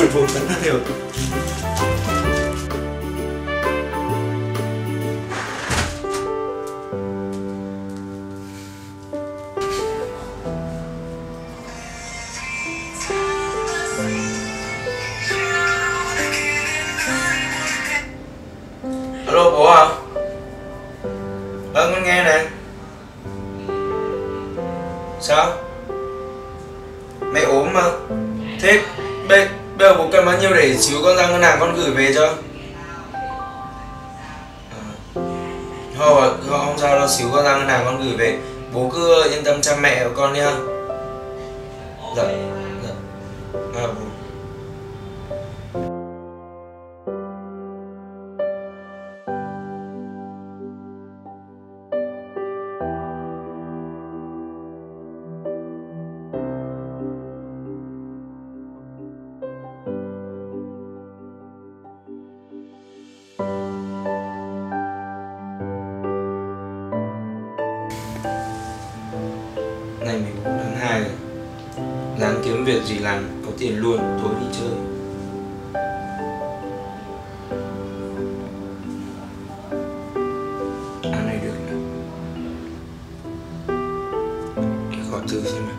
14 tháng rất rồi Alo bố à? Vâng con nghe nè Sao? Mẹ ốm mà. Thế bây, giờ bố cần bao nhiêu để xíu con ra ngân hàng con gửi về cho? À. Không sao đâu xíu con ra ngân hàng con gửi về. Bố cứ yên tâm chăm mẹ của con nha. Dạ. Việc gì làm Có tiền luôn Tối đi chơi. Ăn này được nè Để gọi từ xem nào.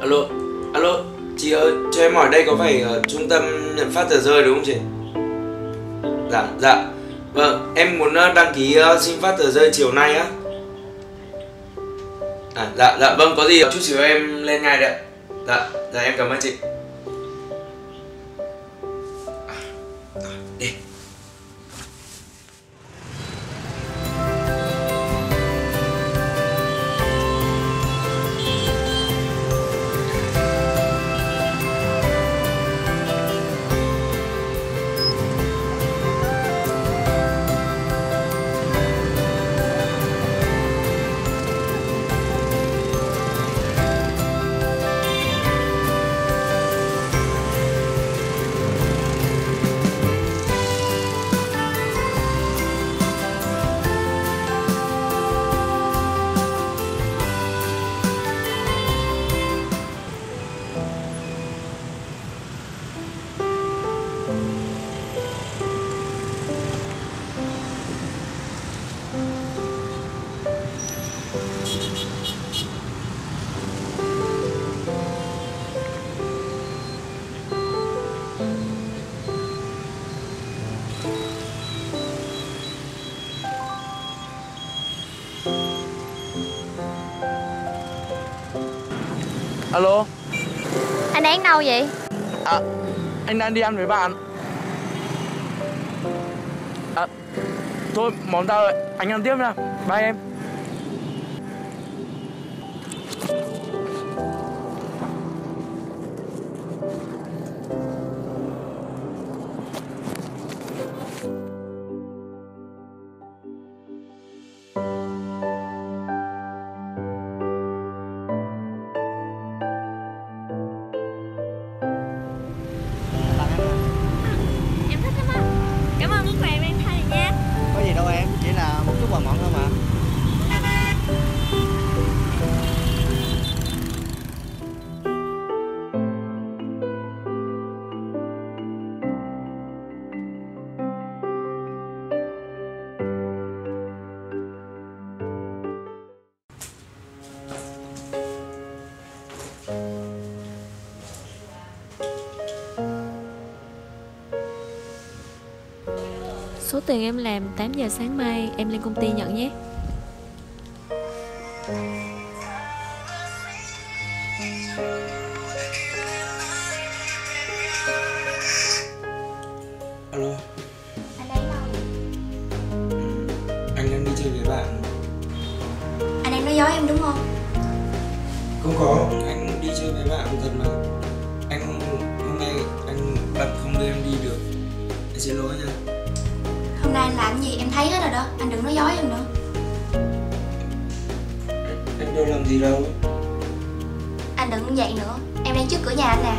Alo, alo, chị ơi, cho em hỏi đây có phải ở trung tâm nhận phát tờ rơi đúng không chị? Dạ, dạ. Vâng, em muốn ờ, đăng ký ờ, xin phát tờ rơi chiều nay á. À, dạ, dạ, vâng, có gì chút xíu em lên ngay đấy ạ. Dạ, dạ em cảm ơn chị. Alo, Anh đang đâu vậy? à, anh đang đi ăn với bạn. À, thôi món tao anh ăn tiếp nha, bye Em Số tiền em làm 8 giờ sáng mai em lên công ty nhận nhé. Alo. Anh đâu anh đang đi chơi với bạn. Anh đang nói dối em đúng không? không có anh đi chơi với bạn thật mà. Anh hôm nay anh bận không đưa em đi được. Anh xin lỗi nha Nay anh làm gì em thấy hết rồi đó. Anh đừng nói dối em nữa. Anh đâu làm gì đâu. Anh đừng vậy nữa. Em đang trước cửa nhà anh nè.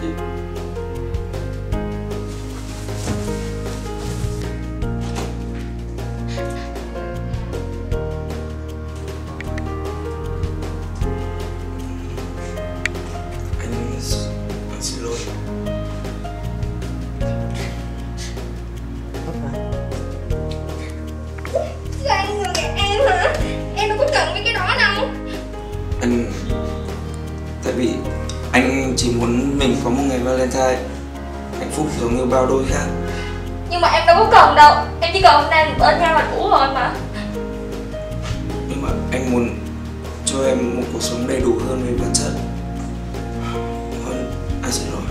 Anh, ngày valentine. Hạnh phúc giống như bao đôi khác. Nhưng mà em đâu có cần đâu. Em chỉ cần hôm nay mình bên nhau là đủ rồi mà. Nhưng mà anh muốn cho em một cuộc sống đầy đủ hơn về vật chất hơn anh xin lỗi